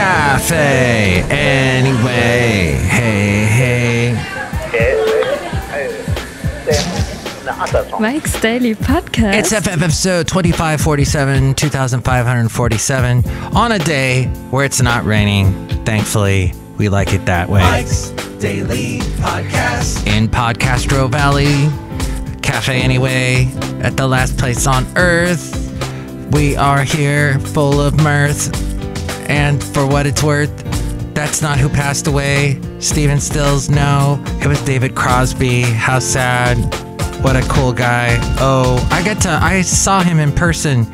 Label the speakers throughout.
Speaker 1: cafe. Anyway, hey, hey.
Speaker 2: Mike's Daily Podcast.
Speaker 1: It's FF episode 2547, 2547, on a day where it's not raining. Thankfully, we like it that way.
Speaker 3: Mike's Daily Podcast.
Speaker 1: In Podcastro Valley, Cafe Anyway, at the last place on earth. We are here full of mirth. And for what it's worth, that's not who passed away. Stephen Stills, no. It was David Crosby. How sad. What a cool guy. Oh, I got to, I saw him in person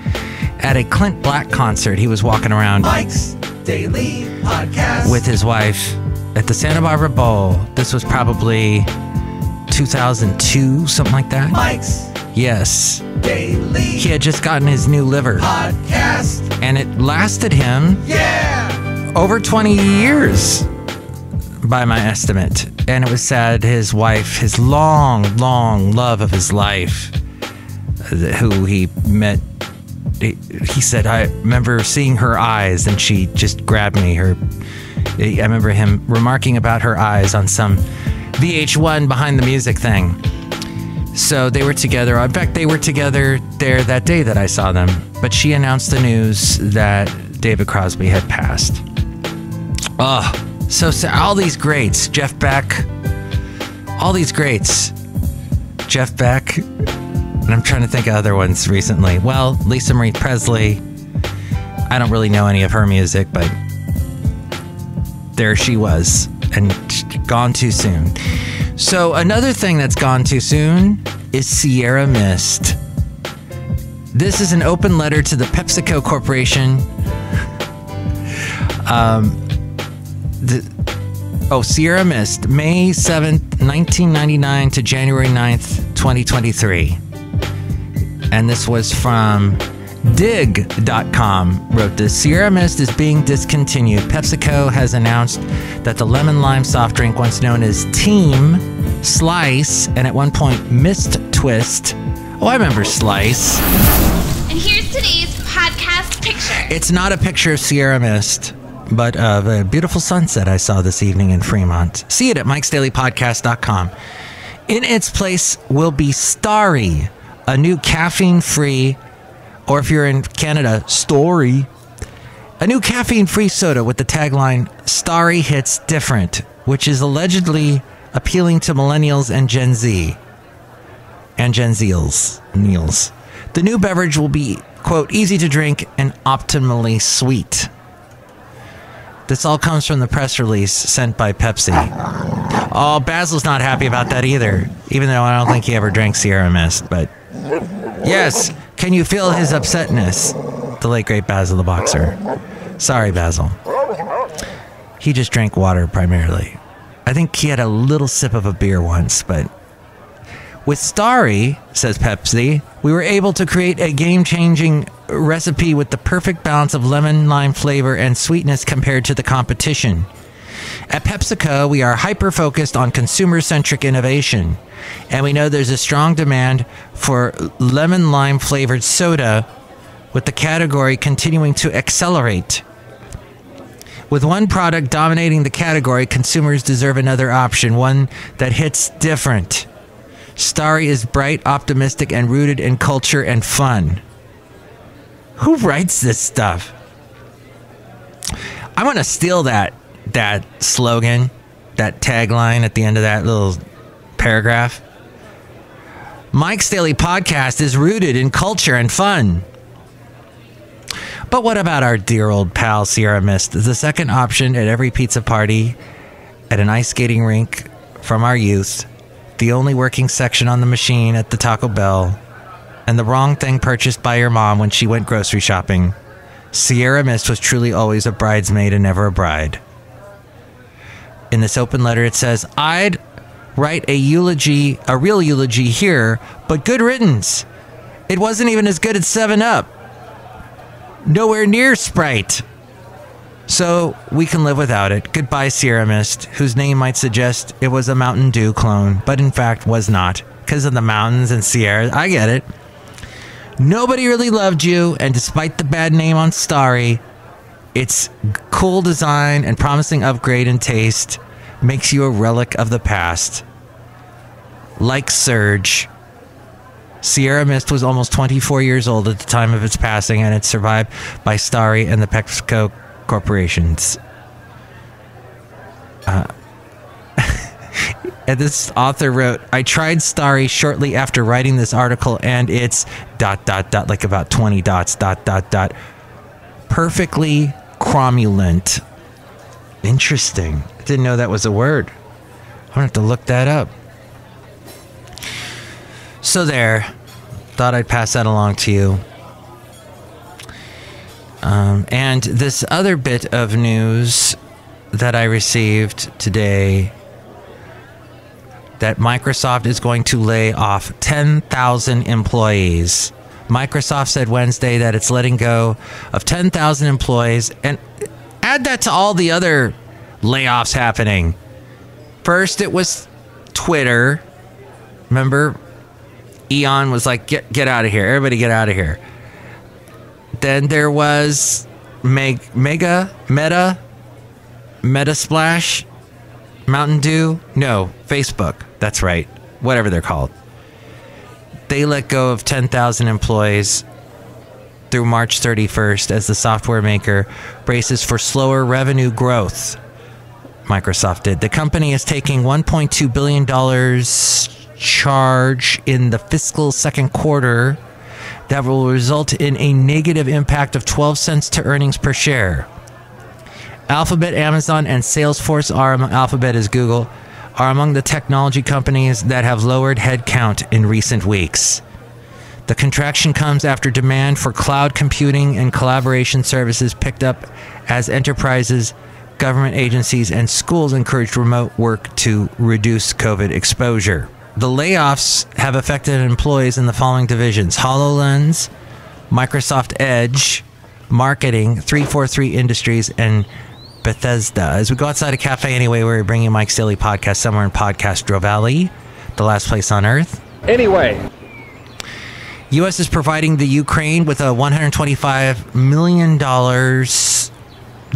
Speaker 1: at a Clint Black concert. He was walking around
Speaker 3: Mike's Daily Podcast.
Speaker 1: with his wife at the Santa Barbara Bowl. This was probably 2002, something like that.
Speaker 3: Mike's
Speaker 1: Yes.
Speaker 3: Daily
Speaker 1: He had just gotten his new liver,
Speaker 3: Podcast.
Speaker 1: and it lasted him
Speaker 3: Yeah.
Speaker 1: over 20 years by my estimate. And it was sad. His wife, his long, long love of his life, uh, who he met, he, he said, I remember seeing her eyes and she just grabbed me. Her, I remember him remarking about her eyes on some VH1 behind the music thing. So they were together. In fact, they were together there that day that I saw them. But she announced the news that David Crosby had passed. Oh, so sad. All these greats. Jeff Beck. All these greats. Jeff Beck. And I'm trying to think of other ones recently. Well, Lisa Marie Presley. I don't really know any of her music, but there she was and gone too soon. So, another thing that's gone too soon is Sierra Mist. This is an open letter to the PepsiCo Corporation. Um, the, oh, Sierra Mist, May 7th, 1999 to January 9th, 2023. And this was from Dig.com wrote this Sierra Mist is being discontinued. PepsiCo has announced that the lemon lime soft drink, once known as Teem, Slice, and at one point Mist Twist. Oh, I remember Slice.
Speaker 4: And here's today's podcast picture.
Speaker 1: It's not a picture of Sierra Mist, but of a beautiful sunset I saw this evening in Fremont. See it at mikesdailypodcast.com. In its place will be Starry, a new caffeine free, or if you're in Canada, Story, a new caffeine free soda with the tagline Starry Hits Different, which is allegedly appealing to millennials and Gen Z. And Gen Zels. Neils. The new beverage will be, quote, easy to drink and optimally sweet. This all comes from the press release sent by Pepsi. Oh, Basil's not happy about that either, even though I don't think he ever drank Sierra Mist, but yes, can you feel his upsetness? The late great Basil the boxer. Sorry, Basil. He just drank water primarily. I think he had a little sip of a beer once, but with Starry, says Pepsi, we were able to create a game changing recipe with the perfect balance of lemon lime flavor and sweetness compared to the competition. At PepsiCo, we are hyper focused on consumer centric innovation, and we know there's a strong demand for lemon lime flavored soda, with the category continuing to accelerate. With one product dominating the category, consumers deserve another option, one that hits different. Starry is bright, optimistic, and rooted in culture and fun. Who writes this stuff? I want to steal that that slogan, that tagline at the end of that little paragraph. Mike's Daily Podcast is rooted in culture and fun. But what about our dear old pal Sierra Mist? The second option at every pizza party, at an ice skating rink from our youth, the only working section on the machine at the Taco Bell, and the wrong thing purchased by your mom when she went grocery shopping. Sierra Mist was truly always a bridesmaid and never a bride. In this open letter, it says, I'd write a eulogy, a real eulogy here, but good riddance. It wasn't even as good as 7 Up. Nowhere near Sprite. So we can live without it. Goodbye, Sierra Mist, whose name might suggest it was a Mountain Dew clone, but in fact was not, because of the mountains and Sierra. I get it. Nobody really loved you, and despite the bad name on Starry, Its cool design and promising upgrade in taste makes you a relic of the past. Like Surge, Sierra Mist was almost 24 years old at the time of its passing, and it's survived by Starry and the PepsiCo corporations. Uh, and this author wrote, I tried Starry shortly after writing this article, and it's dot dot dot, like about 20 dots, dot dot dot. Perfectly cromulent. Interesting. Didn't know that was a word. I'm gonna have to look that up. So there. Thought I'd pass that along to you. Um, and this other bit of news that I received today that Microsoft is going to lay off 10,000 employees. Microsoft said Wednesday that it's letting go of 10,000 employees and add that to all the other layoffs happening. First, it was Twitter. Remember, Elon was like, "Get get out of here! Everybody, get out of here." Then there was Meg, Mega Meta Meta Splash Mountain Dew? No, Facebook. That's right. Whatever they're called. They let go of 10,000 employees through March 31st as the software maker braces for slower revenue growth. Microsoft did. The company is taking $1.2 billion charge in the fiscal second quarter that will result in a negative impact of 12 cents to earnings per share. Alphabet, Amazon, and Salesforce are Alphabet is Google are among the technology companies that have lowered headcount in recent weeks. The contraction comes after demand for cloud computing and collaboration services picked up as enterprises, government agencies, and schools encouraged remote work to reduce COVID exposure. The layoffs have affected employees in the following divisions HoloLens, Microsoft Edge, Marketing, 343 Industries, and Bethesda. As we go outside a cafe anyway, we're bringing Mike's Daily Podcast somewhere in Podcastro Valley, the last place on earth.
Speaker 2: Anyway,
Speaker 1: U.S. is providing the Ukraine with a 125 million dollars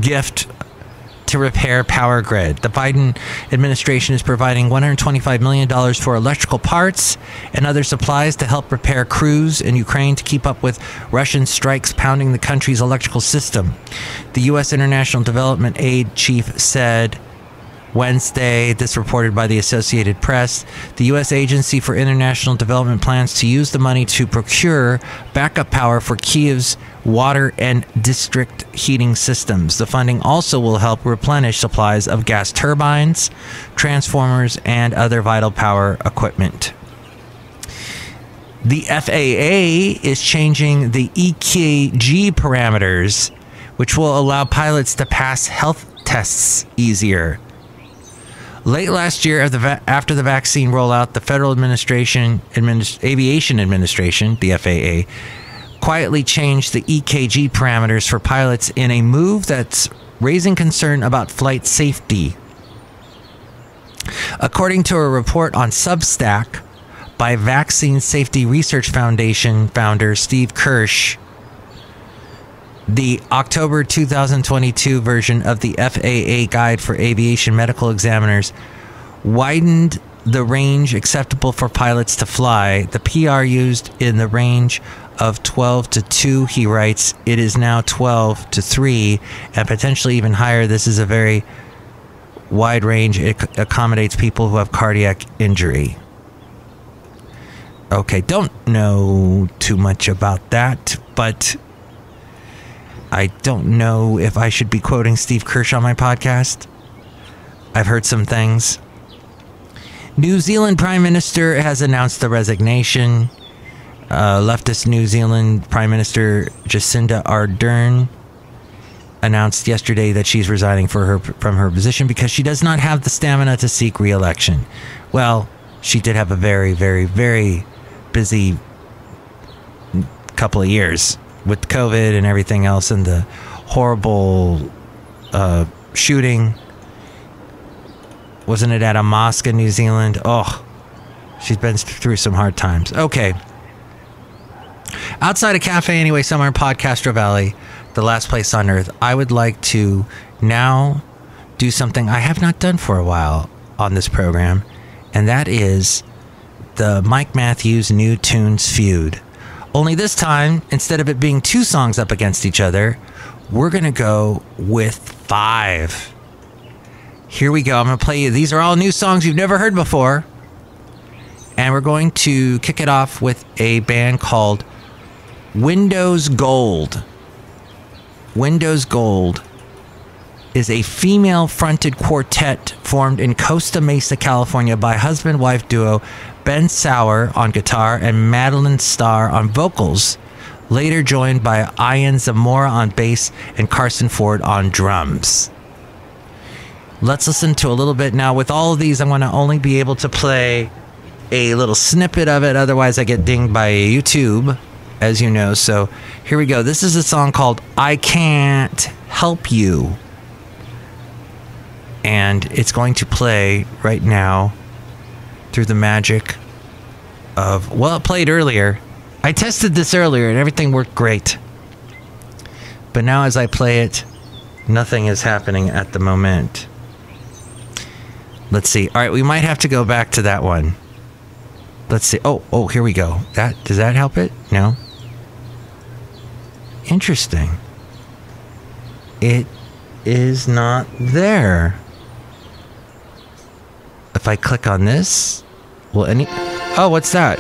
Speaker 1: gift to repair power grid. The Biden administration is providing 125 million dollars for electrical parts and other supplies to help repair crews in Ukraine to keep up with Russian strikes pounding the country's electrical system. The U.S. International Development Aid chief said. Wednesday, this reported by the Associated Press. The U.S. Agency for International Development plans to use the money to procure backup power for Kiev's water and district heating systems. The funding also will help replenish supplies of gas turbines, transformers, and other vital power equipment. The FAA is changing the EKG parameters, which will allow pilots to pass health tests easier. Late last year, after the vaccine rollout, the Federal Administration, Administ- Aviation Administration, the FAA, quietly changed the EKG parameters for pilots in a move that's raising concern about flight safety. According to a report on Substack by Vaccine Safety Research Foundation founder Steve Kirsch, the October 2022 version of the FAA Guide for Aviation Medical Examiners widened the range acceptable for pilots to fly. The PR used in the range of 12 to 2, he writes. It is now 12 to 3 and potentially even higher. This is a very wide range. It accommodates people who have cardiac injury. Okay, don't know too much about that, but I don't know if I should be quoting Steve Kirsch on my podcast. I've heard some things. New Zealand Prime Minister has announced the resignation. Uh, leftist New Zealand Prime Minister Jacinda Ardern announced yesterday that she's resigning her from her position because she does not have the stamina to seek re-election. Well, she did have a very, very, very busy couple of years with COVID and everything else, and the horrible uh, shooting. Wasn't it at a mosque in New Zealand? Oh, she's been through some hard times. Okay. Outside a cafe, anyway, somewhere in Podcastro Valley, the last place on earth, I would like to now do something I have not done for a while on this program, and that is the Mike Matthews New Tunes feud. Only this time, instead of it being two songs up against each other, we're going to go with five. Here we go. I'm going to play you. These are all new songs you've never heard before. And we're going to kick it off with a band called Windows Gold. Windows Gold is a female fronted quartet formed in Costa Mesa, California by husband wife duo Ben Sauer on guitar and Madeline Starr on vocals. Later joined by Ian Zamora on bass and Carson Ford on drums. Let's listen to a little bit now. With all of these, I'm going to only be able to play a little snippet of it. Otherwise, I get dinged by YouTube, as you know. So here we go. This is a song called I Can't Help You. And it's going to play right now through the magic of, well, it played earlier. I tested this earlier and everything worked great. But now, as I play it, nothing is happening at the moment. Let's see. All right, we might have to go back to that one. Let's see. Oh, oh, here we go. That does that help it? No. Interesting. It is not there. If I click on this, will any Oh, what's that?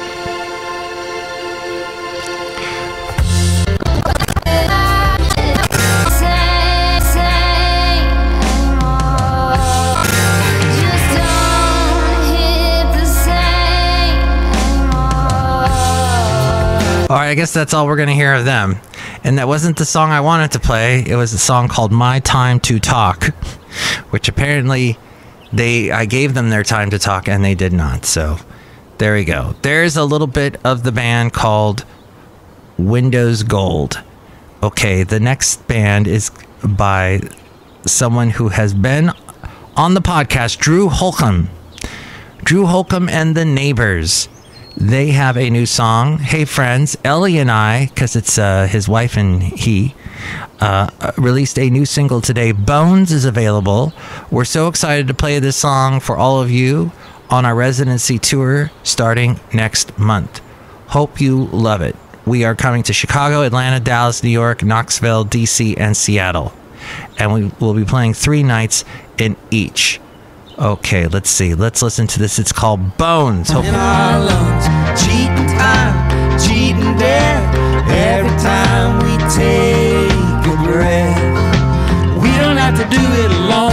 Speaker 1: All right, I guess that's all we're going to hear of them. And that wasn't the song I wanted to play. It was a song called My Time to Talk, which apparently they I gave them their time to talk and they did not. So there we go. There's a little bit of the band called Windows Gold. Okay, the next band is by someone who has been on the podcast, Drew Holcomb. Drew Holcomb and the Neighbors. They have a new song. Hey, friends, Ellie and I, because it's uh, his wife and he, uh, released a new single today. Bones is available. We're so excited to play this song for all of you on our residency tour starting next month. Hope you love it. We are coming to Chicago, Atlanta, Dallas, New York, Knoxville, DC, and Seattle. And we will be playing three nights in each. Okay, let's see. Let's listen to this. It's called Bones.
Speaker 3: Cheating time, cheating death. Every time we take we don't have to do it alone.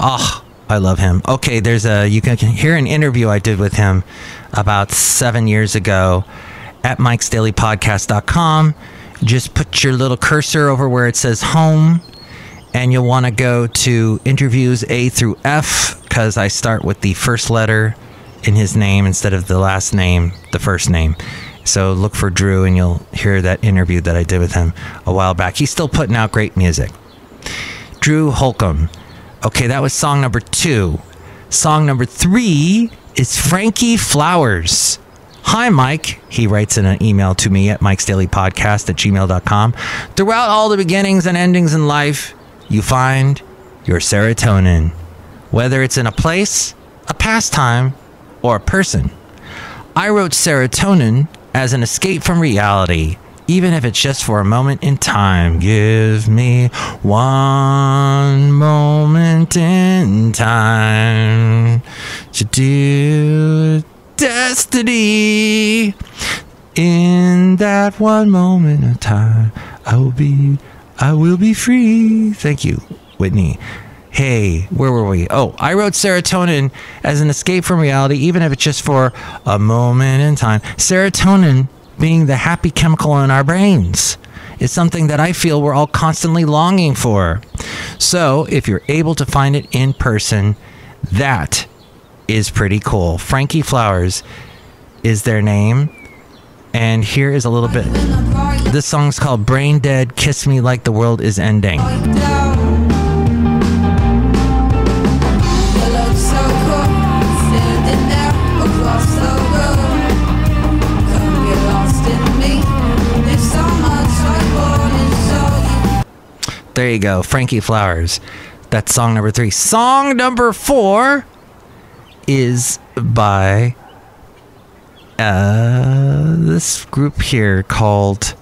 Speaker 1: Oh, I love him. Okay, there's a you can hear an interview I did with him about seven years ago at mikesdailypodcast.com. Just put your little cursor over where it says home, and you'll want to go to interviews A through F because I start with the first letter in his name instead of the last name, the first name. So look for Drew, and you'll hear that interview that I did with him a while back. He's still putting out great music. Drew Holcomb. Okay, that was song number two. Song number three is Frankie Flowers. Hi, Mike. He writes in an email to me at Mike's Daily Podcast at gmail.com. Throughout all the beginnings and endings in life, you find your serotonin, whether it's in a place, a pastime, or a person. I wrote serotonin as an escape from reality, even if it's just for a moment in time. Give me one moment in time to do destiny. In that one moment of time, I will be, I will be free. Thank you, Whitney. Hey, where were we? Oh, I wrote serotonin as an escape from reality, even if it's just for a moment in time. Serotonin being the happy chemical in our brains is something that I feel we're all constantly longing for. So, if you're able to find it in person, that is pretty cool. Frankie Flowers is their name. And here is a little bit. This song's called Brain Dead Kiss Me Like the World Is Ending. There you go, Frankie Flowers. That's song number three. Song number four is by uh, this group here called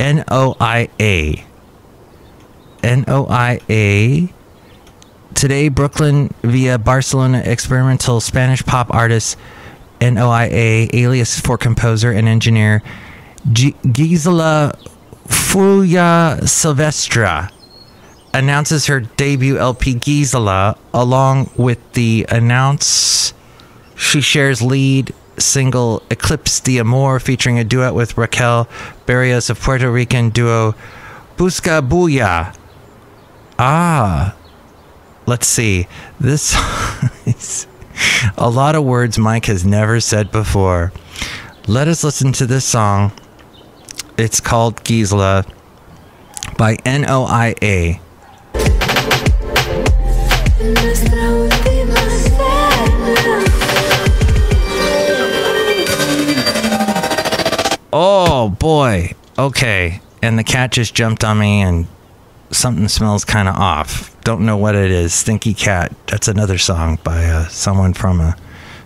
Speaker 1: NOIA. NOIA. Today, Brooklyn via Barcelona experimental Spanish pop artist NOIA, alias for composer and engineer G- Gisela Fuya Silvestra announces her debut LP Gisela along with the announce she shares lead single Eclipse de Amor featuring a duet with Raquel Berrios of Puerto Rican duo Buscabulla. Ah, let's see. This is a lot of words Mike has never said before. Let us listen to this song. It's called Gisela by NOIA. Oh boy. Okay. And the cat just jumped on me and something smells kind of off. Don't know what it is. Stinky Cat. That's another song by uh, someone from a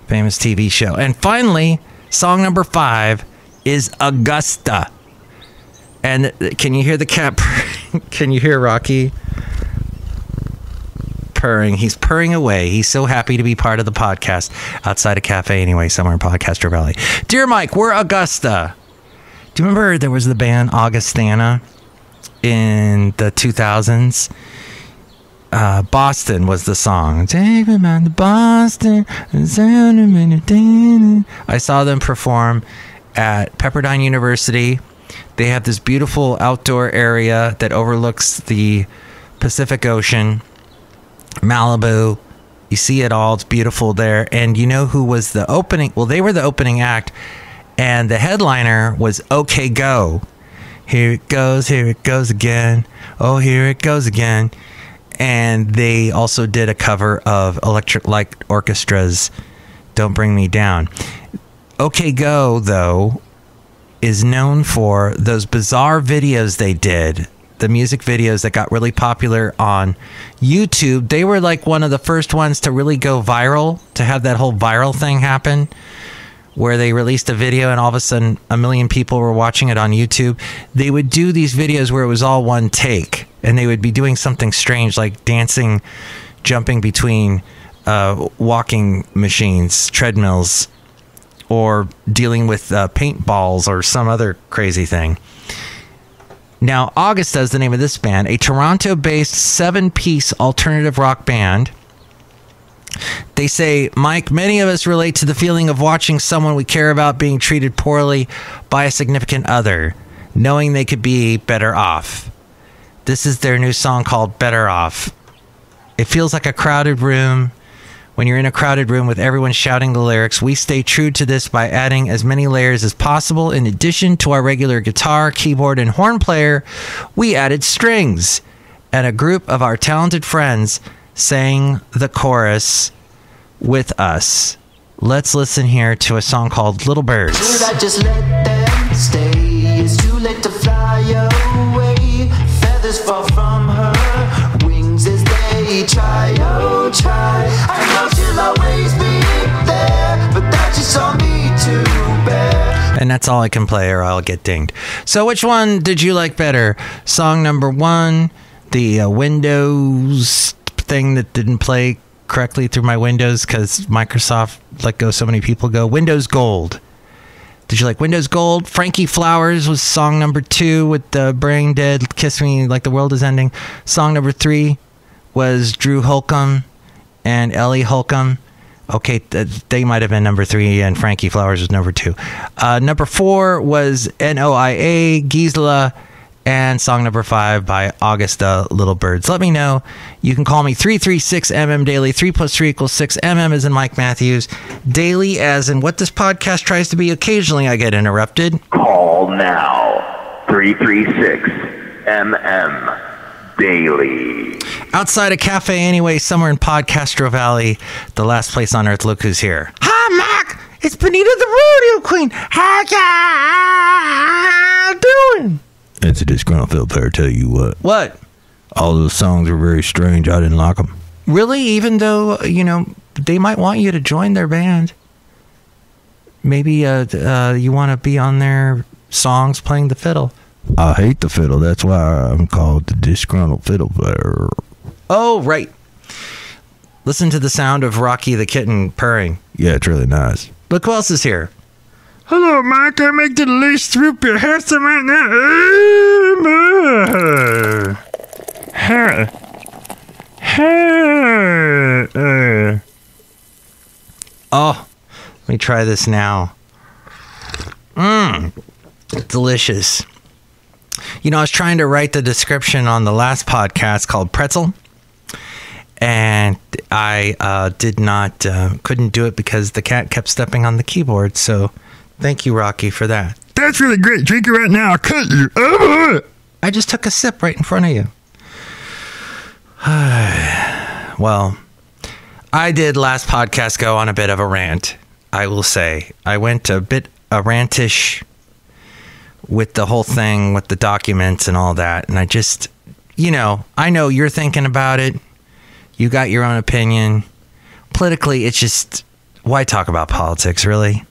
Speaker 1: famous TV show. And finally, song number five is Augusta. And can you hear the cat? purring? can you hear Rocky purring? He's purring away. He's so happy to be part of the podcast outside a cafe, anyway, somewhere in Podcastro Valley. Dear Mike, we're Augusta. Do you remember there was the band Augustana in the 2000s? Uh, Boston was the song. Take me to Boston. I saw them perform at Pepperdine University. They have this beautiful outdoor area that overlooks the Pacific Ocean, Malibu. You see it all. It's beautiful there. And you know who was the opening? Well, they were the opening act, and the headliner was OK Go. Here it goes, here it goes again. Oh, here it goes again. And they also did a cover of Electric Light Orchestra's Don't Bring Me Down. OK Go, though, is known for those bizarre videos they did, the music videos that got really popular on YouTube. They were like one of the first ones to really go viral, to have that whole viral thing happen where they released a video and all of a sudden a million people were watching it on YouTube. They would do these videos where it was all one take and they would be doing something strange like dancing, jumping between uh, walking machines, treadmills, or dealing with uh, paintballs or some other crazy thing. Now, August is the name of this band, a Toronto based seven piece alternative rock band. They say, Mike, many of us relate to the feeling of watching someone we care about being treated poorly by a significant other, knowing they could be better off. This is their new song called Better Off. It feels like a crowded room. When you're in a crowded room with everyone shouting the lyrics, we stay true to this by adding as many layers as possible. In addition to our regular guitar, keyboard, and horn player, we added strings. And a group of our talented friends sang the chorus with us. Let's listen here to a song called Little Birds.
Speaker 5: That's
Speaker 1: all I can play, or I'll get dinged. So, which one did you like better? Song number one, the uh, Windows thing that didn't play correctly through my Windows because Microsoft let go so many people go. Windows Gold. Did you like Windows Gold? Frankie Flowers was song number two with the Brain Dead, Kiss Me Like the World Is Ending. Song number three was Drew Holcomb and Ellie Holcomb. Okay, th- they might have been number three, and Frankie Flowers was number two. Uh, number four was NOIA, Gisela, and song number five by Augusta Little Birds. Let me know. You can call me 336MM Daily. 3 plus 3 equals 6. MM is in Mike Matthews. Daily, as in what this podcast tries to be. Occasionally I get interrupted.
Speaker 6: Call now 336 MM Daily.
Speaker 1: Outside a cafe, anyway, somewhere in Podcastro Valley, the last place on earth. Look who's here. Hi, Mac. It's Benita the Rodeo Queen. How you doing?
Speaker 7: It's a disgruntled fiddle player, tell you what.
Speaker 1: What?
Speaker 7: All those songs were very strange. I didn't like them.
Speaker 1: Really? Even though, you know, they might want you to join their band. Maybe uh, uh, you want to be on their songs playing the fiddle.
Speaker 7: I hate the fiddle. That's why I'm called the disgruntled fiddle player.
Speaker 1: Oh, right. Listen to the sound of Rocky the kitten purring.
Speaker 7: Yeah, it's really nice.
Speaker 1: Look who else is here.
Speaker 7: Hello, Mike. I make the least troop your hair some right now. Hair. Hair.
Speaker 1: Oh, let me try this now. Mmm, delicious. You know, I was trying to write the description on the last podcast called Pretzel, and I uh, did not, uh, couldn't do it because the cat kept stepping on the keyboard. So, thank you, Rocky, for that.
Speaker 7: That's really great. Drink it right now. I'll cut you.
Speaker 1: I just took a sip right in front of you. well, I did last podcast go on a bit of a rant. I will say I went a bit a rantish with the whole thing with the documents and all that, and I just, you know, I know you're thinking about it. You got your own opinion. Politically, it's just why talk about politics, really?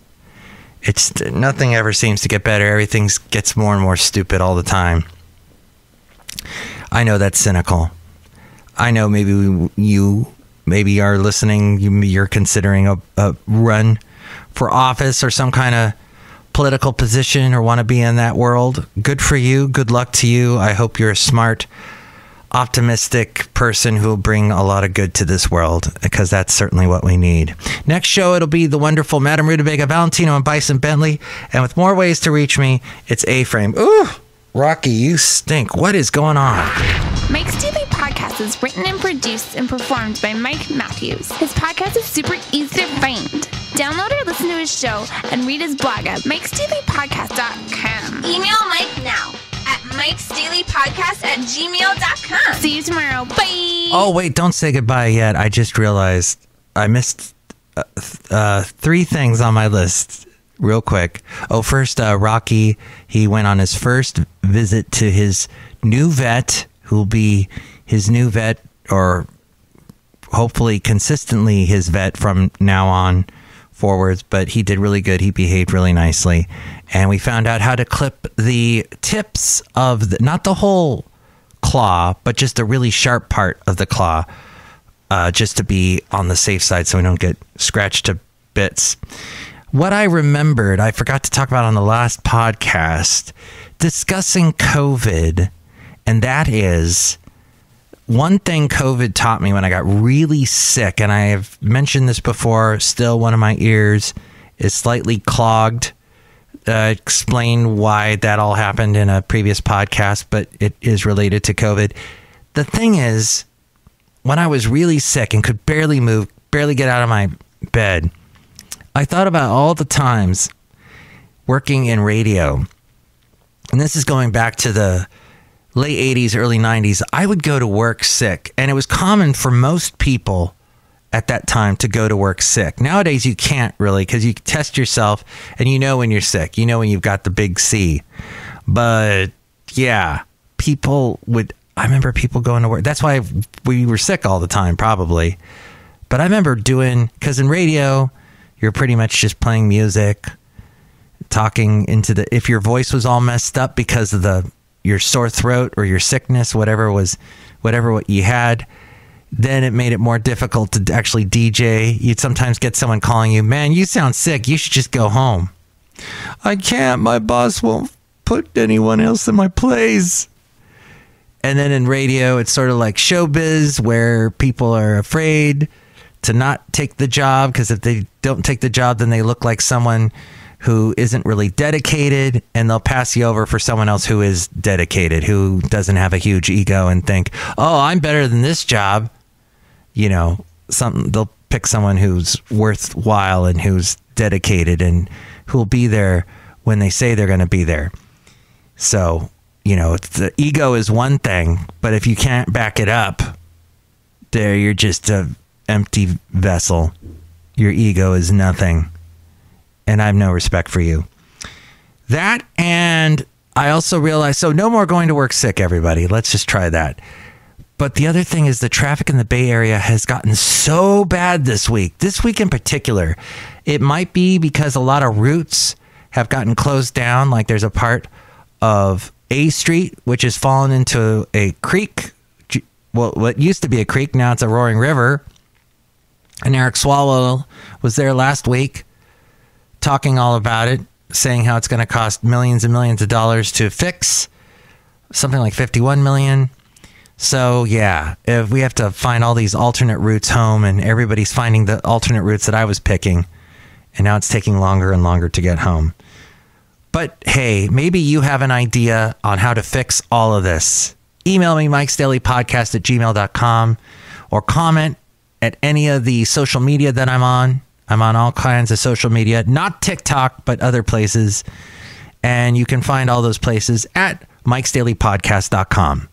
Speaker 1: It's nothing ever seems to get better. Everything gets more and more stupid all the time. I know that's cynical. I know maybe you maybe are listening. You, you're considering a, a run for office or some kind of political position or want to be in that world. Good for you. Good luck to you. I hope you're a smart, optimistic person who will bring a lot of good to this world because that's certainly what we need. Next show, it'll be the wonderful Madame Rootabega Valentino and Bison Bentley. And with more ways to reach me, it's A Frame. Ooh, Rocky, you stink. What is going on?
Speaker 4: Mike's Daily Podcast is written and produced and performed by Mike Matthews. His podcast is super easy to find. Download or listen to his show and read his blog at mikesdailypodcast.com.
Speaker 8: Email Mike now at mikesdailypodcast at gmail.com.
Speaker 4: See you tomorrow. Bye.
Speaker 1: Oh, wait, don't say goodbye yet. I just realized I missed uh, th- uh, three things on my list real quick. Oh, first, uh, Rocky, he went on his first visit to his new vet, who will be his new vet, or hopefully consistently his vet from now on forwards. But he did really good. He behaved really nicely. And we found out how to clip the tips of the, not the whole claw, but just the really sharp part of the claw, uh, just to be on the safe side so we don't get scratched to bits. What I remembered, I forgot to talk about on the last podcast, discussing COVID, and that is one thing COVID taught me when I got really sick, and I have mentioned this before, still one of my ears is slightly clogged. Uh, explain why that all happened in a previous podcast, but it is related to COVID. The thing is, when I was really sick and could barely move, barely get out of my bed, I thought about all the times working in radio. And this is going back to the late 80s, early 90s. I would go to work sick, and it was common for most people at that time to go to work sick. Nowadays, you can't really because you test yourself and you know when you're sick. You know when you've got the big C. But yeah, people would. I remember people going to work. That's why we were sick all the time, probably. But I remember doing because in radio, you're pretty much just playing music, talking into the. If your voice was all messed up because of the your sore throat or your sickness, whatever was, whatever what you had, then it made it more difficult to actually DJ. You'd sometimes get someone calling you, "Man, you sound sick. You should just go home." I can't. My boss won't put anyone else in my place. And then in radio, it's sort of like showbiz where people are afraid to not take the job because if they don't take the job, then they look like someone who isn't really dedicated and they'll pass you over for someone else who is dedicated, who doesn't have a huge ego and think, oh, I'm better than this job. You know, something they'll pick someone who's worthwhile and who's dedicated and who'll be there when they say they're going to be there. So, you know, the ego is one thing, but if you can't back it up, there you're just a empty vessel. Your ego is nothing. And I have no respect for you. That and I also realized so no more going to work sick, everybody. Let's just try that. But the other thing is the traffic in the Bay Area has gotten so bad this week. This week in particular, it might be because a lot of routes have gotten closed down. Like there's a part of A Street which has fallen into a creek. Well, what used to be a creek now it's a roaring river. And Eric Swalwell was there last week talking all about it, saying how it's going to cost millions and millions of dollars to fix something like 51 million. So, yeah, if we have to find all these alternate routes home and everybody's finding the alternate routes that I was picking, and now it's taking longer and longer to get home. But hey, maybe you have an idea on how to fix all of this. Email me, Mike's Daily Podcast at gmail.com, or comment at any of the social media that I'm on. I'm on all kinds of social media, not TikTok, but other places. And you can find all those places at mikesdailypodcast.com.